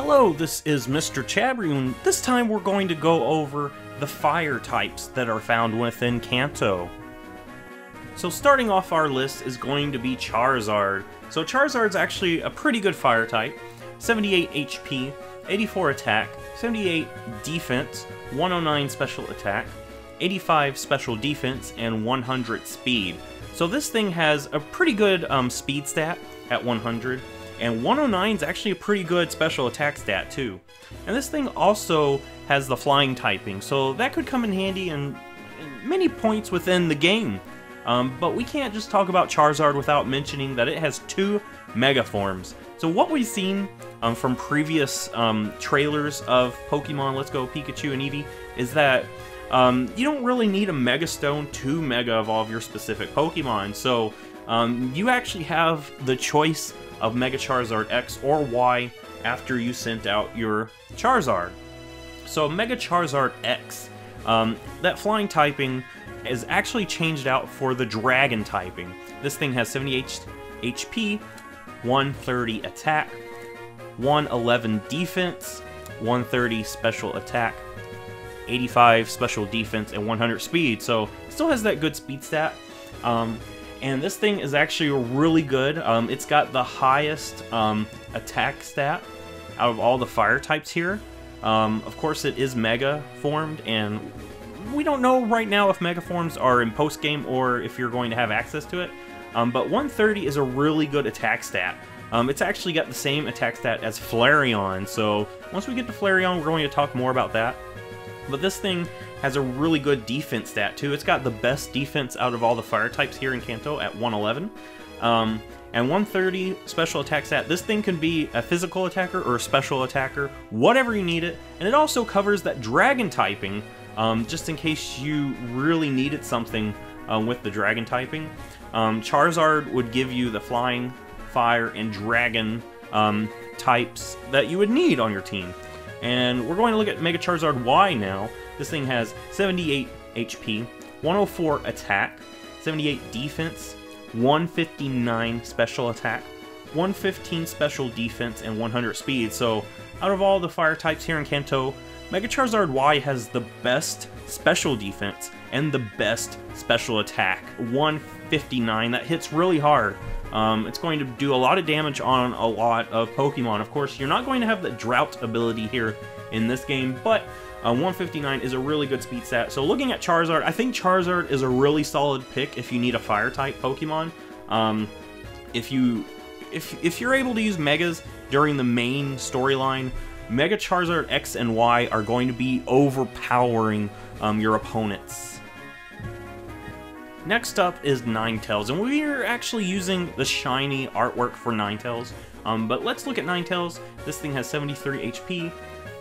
Hello, this is Mr. Chabry, this time we're going to go over the fire types that are found within Kanto. So starting off our list is going to be Charizard. So Charizard's actually a pretty good fire type. 78 HP, 84 attack, 78 defense, 109 special attack, 85 special defense, and 100 speed. So this thing has a pretty good um, speed stat at 100, and 109 is actually a pretty good special attack stat too. And this thing also has the flying typing, so that could come in handy in, many points within the game. Um, but we can't just talk about Charizard without mentioning that it has two Mega Forms. So what we've seen um, from previous um, trailers of Pokemon Let's Go Pikachu and Eevee is that um, you don't really need a Mega Stone to Mega Evolve your specific Pokemon. So um, you actually have the choice of Mega Charizard X or Y after you sent out your Charizard. So Mega Charizard X, um, that flying typing is actually changed out for the Dragon typing. This thing has 78 HP, 130 attack, 111 defense, 130 special attack, 85 special defense, and 100 speed. So it still has that good speed stat. Um, and this thing is actually really good. Um, it's got the highest um, attack stat out of all the fire types here. Um, of course, it is Mega formed, and we don't know right now if Mega forms are in post game or if you're going to have access to it. Um, but 130 is a really good attack stat. Um, it's actually got the same attack stat as Flareon, so once we get to Flareon, we're going to talk more about that. But this thing has a really good defense stat too. It's got the best defense out of all the fire types here in Kanto at 111. Um, and 130 special attack stat. This thing can be a physical attacker or a special attacker, whatever you need it. And it also covers that dragon typing, um, just in case you really needed something um, with the dragon typing. Um, Charizard would give you the flying, fire, and dragon um, types that you would need on your team. And we're going to look at Mega Charizard Y now. This thing has 78 HP, 104 attack, 78 defense, 159 special attack, 115 special defense, and 100 speed. So, out of all the fire types here in Kanto, Mega Charizard Y has the best special defense and the best special attack. 159, that hits really hard. Um, it's going to do a lot of damage on a lot of Pokemon. Of course, you're not going to have the Drought ability here in this game, but uh, 159 is a really good speed stat. So looking at Charizard, I think Charizard is a really solid pick if you need a Fire-type Pokemon. Um, if you if if you're able to use Megas during the main storyline, Mega Charizard X and Y are going to be overpowering um, your opponents. Next up is Ninetales, and we're actually using the shiny artwork for Ninetales. Um, but let's look at Ninetales. This thing has 73 HP,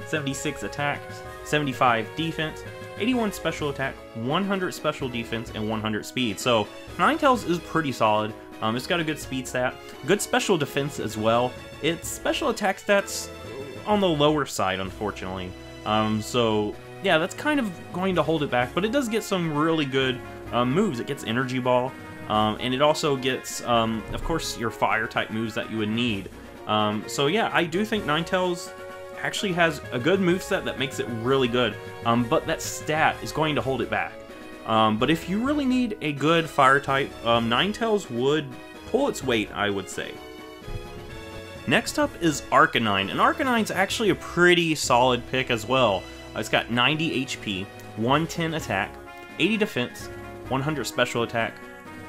76 attack, 75 defense, 81 special attack, 100 special defense, and 100 speed. So Ninetales is pretty solid. Um, it's got a good speed stat, good special defense as well. Its special attack stats on the lower side, unfortunately. Um, so yeah, that's kind of going to hold it back, but it does get some really good um, moves. It gets Energy Ball, um, and it also gets, um, of course, your Fire-type moves that you would need. Um, so yeah, I do think Ninetales actually has a good move set that makes it really good, um, but that stat is going to hold it back. But if you really need a good Fire-type, Ninetales would pull its weight, I would say. Next up is Arcanine, and Arcanine's actually a pretty solid pick as well. Uh, it's got 90 HP, 110 attack, 80 defense, 100 special attack,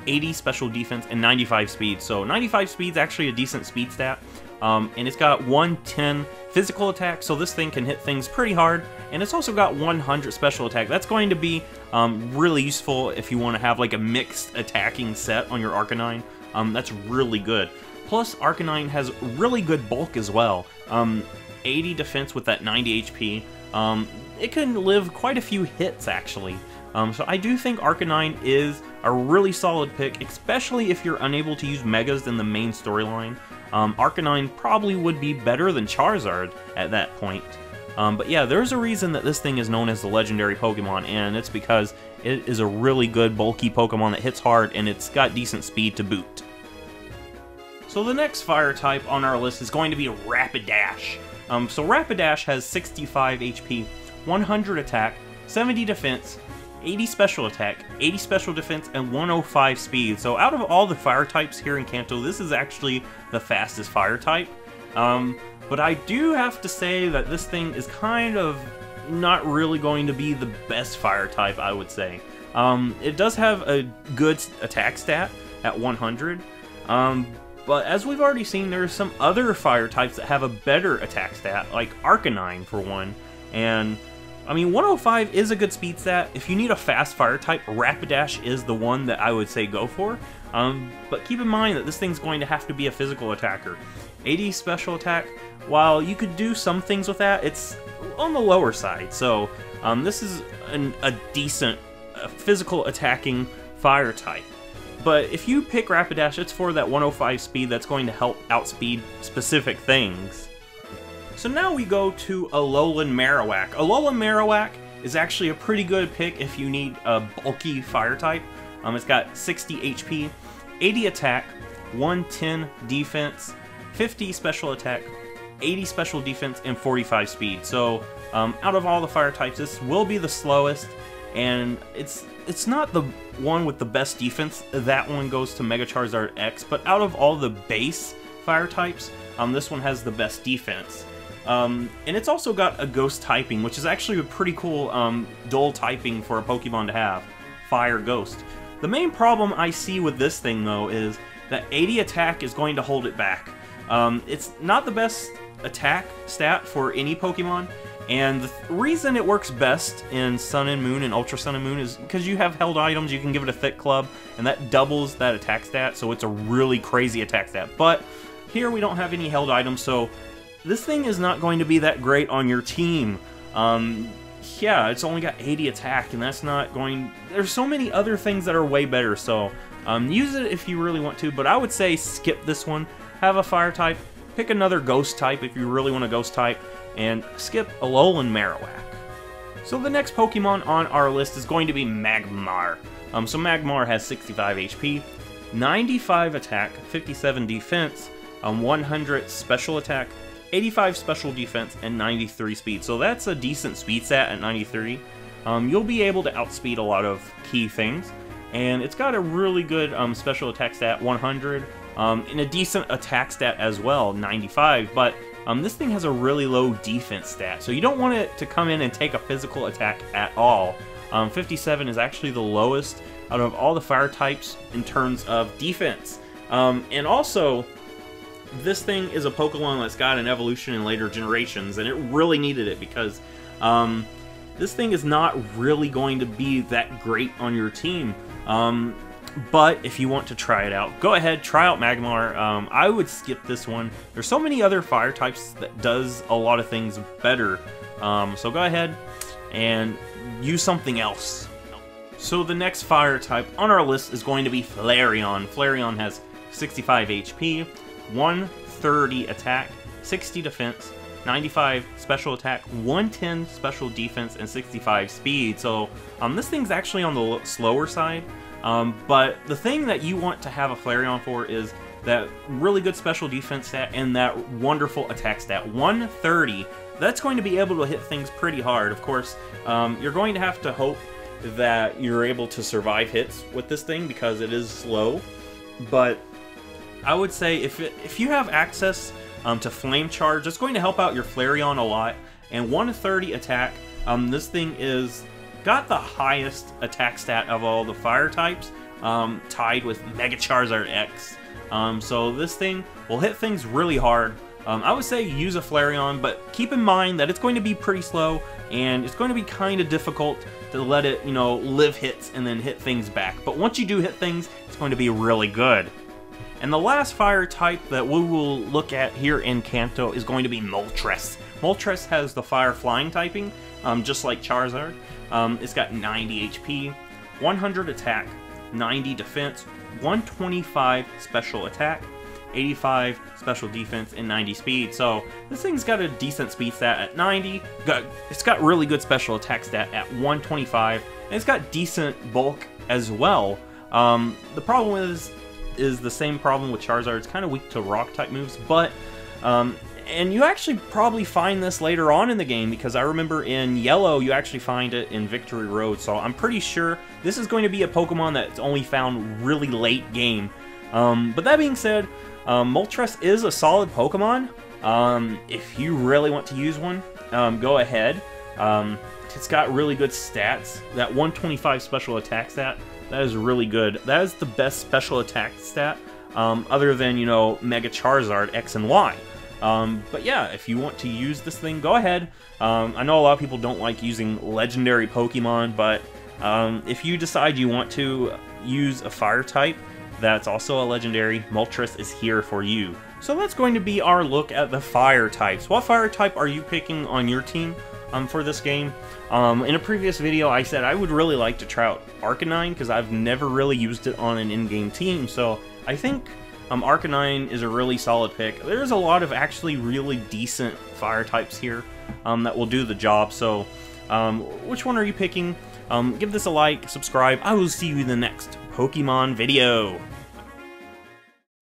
80 special defense, and 95 speed. So 95 speed is actually a decent speed stat. Um, and it's got 110 physical attack, so this thing can hit things pretty hard. And it's also got 100 special attack. That's going to be um, really useful if you want to have like a mixed attacking set on your Arcanine. Um, that's really good. Plus, Arcanine has really good bulk as well. Um, 80 defense with that 90 HP. Um, it can live quite a few hits, actually. Um, so I do think Arcanine is a really solid pick, especially if you're unable to use Megas in the main storyline. Um, Arcanine probably would be better than Charizard at that point. Um, but yeah, there's a reason that this thing is known as the legendary Pokemon, and it's because it is a really good bulky Pokemon that hits hard, and it's got decent speed to boot. So the next fire type on our list is going to be Rapidash. Um, so Rapidash has 65 HP, 100 attack, 70 defense, 80 special attack, 80 special defense, and 105 speed. So out of all the fire types here in Kanto, this is actually the fastest fire type. Um, but I do have to say that this thing is kind of not really going to be the best fire type, I would say. Um, it does have a good attack stat at 100, um, but as we've already seen, there are some other fire types that have a better attack stat, like Arcanine for one, and I mean, 105 is a good speed stat. If you need a fast fire type, Rapidash is the one that I would say go for. Um, but keep in mind that this thing's going to have to be a physical attacker. 80 special attack, while you could do some things with that, it's on the lower side. So um, this is an, a decent uh, physical attacking fire type. But if you pick Rapidash, it's for that 105 speed that's going to help outspeed specific things. So now we go to Alolan Marowak. Alolan Marowak is actually a pretty good pick if you need a bulky fire type. Um, it's got 60 HP, 80 attack, 110 defense, 50 special attack, 80 special defense, and 45 speed. So um, out of all the fire types, this will be the slowest, and it's it's not the one with the best defense. That one goes to Mega Charizard X, but out of all the base fire types, um, this one has the best defense. Um, and it's also got a ghost typing, which is actually a pretty cool um, dual typing for a Pokemon to have. Fire Ghost. The main problem I see with this thing, though, is that 80 attack is going to hold it back. Um, it's not the best attack stat for any Pokemon, and the th reason it works best in Sun and Moon and Ultra Sun and Moon is because you have held items, you can give it a Thick Club, and that doubles that attack stat, so it's a really crazy attack stat. But here we don't have any held items, so this thing is not going to be that great on your team. Um, yeah, it's only got 80 attack, and that's not going... There's so many other things that are way better, so um, use it if you really want to, but I would say skip this one. Have a fire type, pick another ghost type if you really want a ghost type, and skip Alolan Marowak. So the next Pokemon on our list is going to be Magmar. Um, so Magmar has 65 HP, 95 attack, 57 defense, um, 100 special attack, 85 special defense, and 93 speed. So that's a decent speed stat at 93. Um, you'll be able to outspeed a lot of key things. And it's got a really good um, special attack stat, 100, um, and a decent attack stat as well, 95. But um, this thing has a really low defense stat, so you don't want it to come in and take a physical attack at all. Um, 57 is actually the lowest out of all the fire types in terms of defense. Um, and also, this thing is a Pokemon that's got an evolution in later generations, and it really needed it because um, this thing is not really going to be that great on your team. Um, but if you want to try it out, go ahead, try out Magmar. Um, I would skip this one. There's so many other fire types that does a lot of things better. Um, so go ahead and use something else. So the next fire type on our list is going to be Flareon. Flareon has 65 HP, 130 attack, 60 defense, 95 special attack, 110 special defense, and 65 speed. So um, this thing's actually on the slower side. Um, but the thing that you want to have a Flareon for is that really good special defense stat and that wonderful attack stat. 130, that's going to be able to hit things pretty hard. Of course, um, you're going to have to hope that you're able to survive hits with this thing because it is slow. But I would say if it, if you have access um, to Flame Charge, it's going to help out your Flareon a lot. And 130 attack, um, this thing is got the highest attack stat of all the fire types, um, tied with Mega Charizard X. Um, so this thing will hit things really hard. Um, I would say use a Flareon, but keep in mind that it's going to be pretty slow, and it's going to be kind of difficult to let it, you know, live hits and then hit things back. But once you do hit things, it's going to be really good. And the last fire type that we will look at here in Kanto is going to be Moltres. Moltres has the fire flying typing, um, just like Charizard. Um, it's got 90 HP, 100 attack, 90 defense, 125 special attack, 85 special defense, and 90 speed. So this thing's got a decent speed stat at 90. Got, it's got really good special attack stat at 125, and it's got decent bulk as well. Um, the problem is is the same problem with Charizard. It's kind of weak to rock type moves, but um, and you actually probably find this later on in the game because I remember in Yellow you actually find it in Victory Road. So I'm pretty sure this is going to be a Pokemon that's only found really late game. Um, but that being said, um, Moltres is a solid Pokemon. Um, if you really want to use one, um, go ahead. Um, it's got really good stats. That 125 special attack stat, that is really good. That is the best special attack stat, um, other than, you know, Mega Charizard X and Y. Um, but yeah, if you want to use this thing, go ahead. Um, I know a lot of people don't like using legendary Pokemon, but um, if you decide you want to use a fire type that's also a legendary, Moltres is here for you. So that's going to be our look at the fire types. What fire type are you picking on your team um, for this game? Um, in a previous video, I said I would really like to try out Arcanine because I've never really used it on an in-game team, so I think um, Arcanine is a really solid pick. There's a lot of actually really decent fire types here um, that will do the job, so um, which one are you picking? Um, give this a like, subscribe, I will see you in the next Pokemon video.